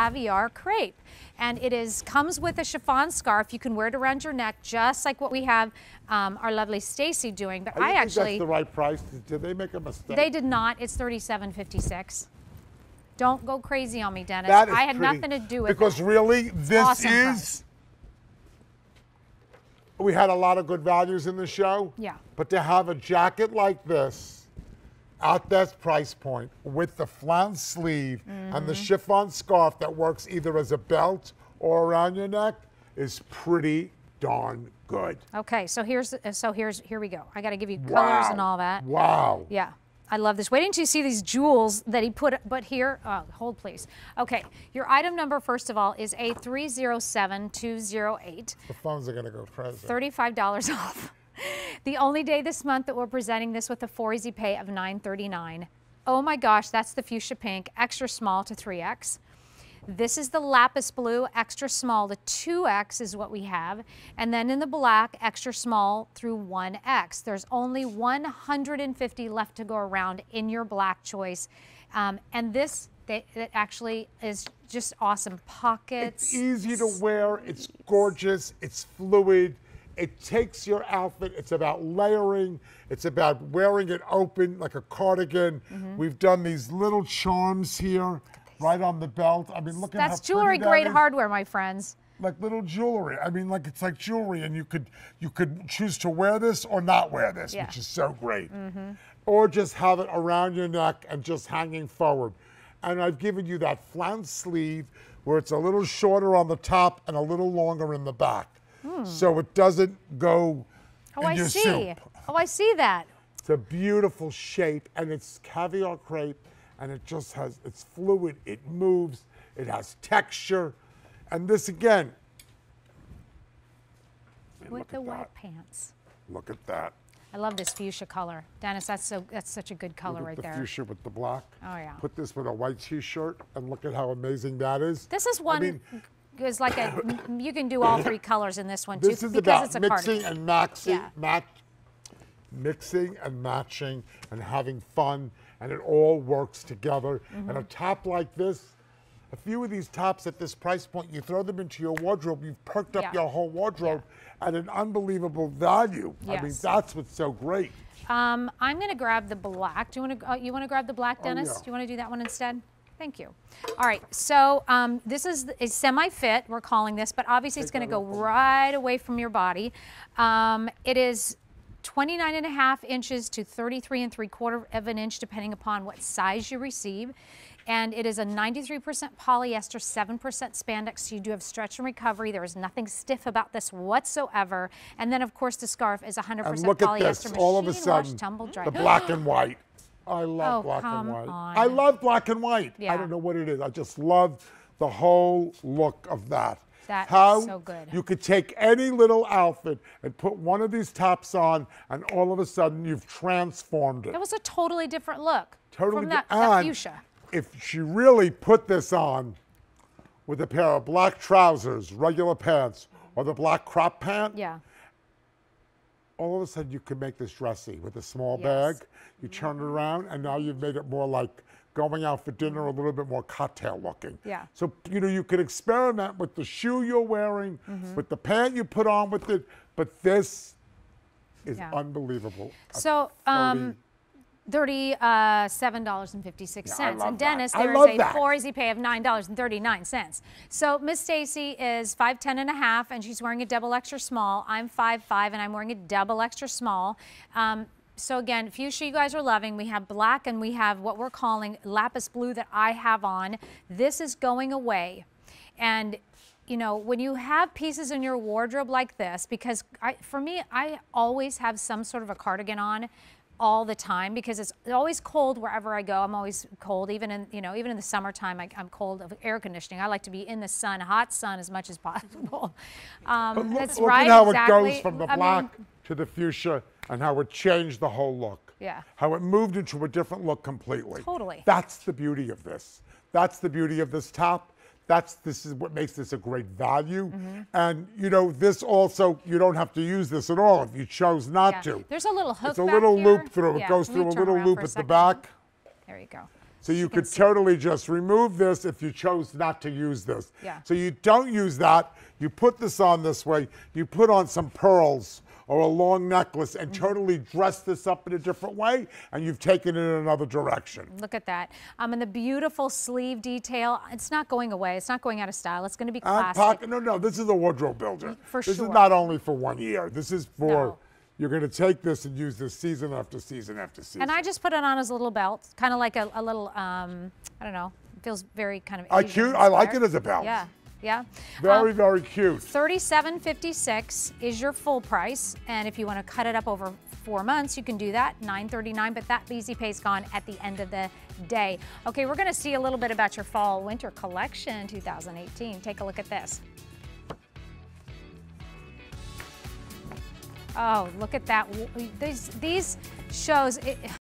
caviar crepe. And it is comes with a chiffon scarf. You can wear it around your neck, just like what we have um, our lovely Stacy doing. But I, I actually, that's the right price. Did they make a mistake? they did not. It's thirty-seven fifty-six. Don't go crazy on me, Dennis. I had pretty- nothing to do with it. Because that. really, this Awesome is. price. We had a lot of good values in the show. Yeah. But to have a jacket like this at that price point with the flounce sleeve and Mm-hmm. the chiffon scarf that works either as a belt or around your neck is pretty darn good. Okay, so here's so here's here we go. I got to give you colors and all that. Wow. Yeah. I love this. Waiting to see these jewels that he put, but here, oh, hold please. Okay, your item number, first of all, is A307208, The phones are going to go crazy. $35 off. The only day this month that we're presenting this with a 4 easy pay of 939. Oh my gosh, that's the fuchsia pink, extra small to 3X. This is the lapis blue, extra small to 2X is what we have. And then in the black, extra small through 1X. There's only 150 left to go around in your black choice. Um, and this, they, it actually is just awesome. Pockets. It's easy to wear. It's gorgeous. It's fluid. It takes your outfit. It's about layering. It's about wearing it open like a cardigan. Mm-hmm. We've done these little charms here, right on the belt. I mean, look at that. That's jewelry that grade is. hardware, my friends. Like little jewelry. I mean, like it's like jewelry, and you could you could choose to wear this or not wear this, Yeah. which is so great. Or just have it around your neck and just hanging forward. And I've given you that flounce sleeve where it's a little shorter on the top and a little longer in the back, Hmm. so it doesn't go Oh, in I your see. soup. Oh, I see that. It's a beautiful shape, and it's caviar crepe, and it just has, it's fluid, it moves, it has texture. And this again, With the white pants. look at that. I love this fuchsia color. Dennis, that's so that's such a good color right the there. fuchsia with the black. Oh, yeah. Put this with a white t-shirt, and look at how amazing that is. This is one mean- is like a you can do all three colors in this one too This is because about it's a mixing cardigan. and maxing, Yeah. match, mixing and matching and having fun, and it all works together. And Mm-hmm. a top like this, a few of these tops at this price point, you throw them into your wardrobe, you've perked up Yeah. your whole wardrobe at an unbelievable value. I mean, that's what's so great. Um, I'm going to grab the black. Do you want to uh, you want to grab the black, Dennis? Oh, yeah. Do you want to do that one instead? Thank you. All right, so um, this is a semi-fit, we're calling this, but obviously it's going to go right away from your body. Um, it is 29 and a half inches to 33 and three quarter of an inch, depending upon what size you receive. And it is a 93% polyester, 7% spandex. So you do have stretch and recovery. There is nothing stiff about this whatsoever. And then, of course, the scarf is 100% And look at polyester. this, all of a sudden, wash, tumble dry. the black and white. I love Oh, black and white. on. I love black and white. I don't know what it is. I just love the whole look of that. That How so good. You could take any little outfit and put one of these tops on, and all of a sudden you've transformed it. That was a totally different look Totally from di- that, that and fuchsia. If she really put this on with a pair of black trousers, regular pants, or the black crop pant, Yeah. All of a sudden you can make this dressy with a small Yes. Mm-hmm. bag. You turn it around, and now you've made it more like going out for dinner, a little bit more cocktail looking. Yeah. So you know you could experiment with the shoe you're wearing, Mm-hmm. with the pant you put on with it, but this is Yeah. unbelievable. So, 30 um, Thirty-seven dollars and fifty-six Yeah, I And that. Dennis, there is a that. four easy pay of nine dollars and thirty-nine cents. So Miss Stacy is five ten and a half, and she's wearing a double extra small. I'm five five, and I'm wearing a double extra small. Um, so again, fuchsia you guys are loving. We have black, and we have what we're calling lapis blue that I have on. This is going away, and you know, when you have pieces in your wardrobe like this, because I, for me, I always have some sort of a cardigan on all the time because it's always cold wherever I go. I'm always cold, even in, you know, even in the summertime, I, I'm cold of air conditioning. I like to be in the sun, hot sun as much as possible. Um, But look, that's look right, at how exactly. it goes from the I mean, black to the fuchsia and how it changed the whole look. Yeah. How it moved into a different look completely. Totally. That's the beauty of this. That's the beauty of this top. That's this is what makes this a great value. Mm-hmm. And you know, this also you don't have to use this at all if you chose not yeah. to. There's a little hook It's a little here. loop through. Yeah, It goes through a little loop a at the back. There you go. So you could totally just remove this if you chose not to use this. Yeah. So you don't use that. You put this on this way. You put on some pearls or a long necklace and Mm-hmm. totally dress this up in a different way, and you've taken it in another direction. Look at that. Um, and the beautiful sleeve detail. It's not going away. It's not going out of style. It's going to be classic. pocket, no, no, this is a wardrobe builder. For this sure. is not only for one year. This is for No. you're going to take this and use this season after season after season. And I just put it on as a little belt, kind of like a, a little, um, I don't know, it feels very kind of I cute. I like it as a belt. Yeah, yeah. very, Um, very cute. Thirty-seven fifty-six is your full price, and if you want to cut it up over four months, you can do that. Nine thirty-nine, but that easy pay is gone at the end of the day. Okay, we're going to see a little bit about your fall/winter collection 2018. Take a look at this. Oh, look at that! These these shows. It,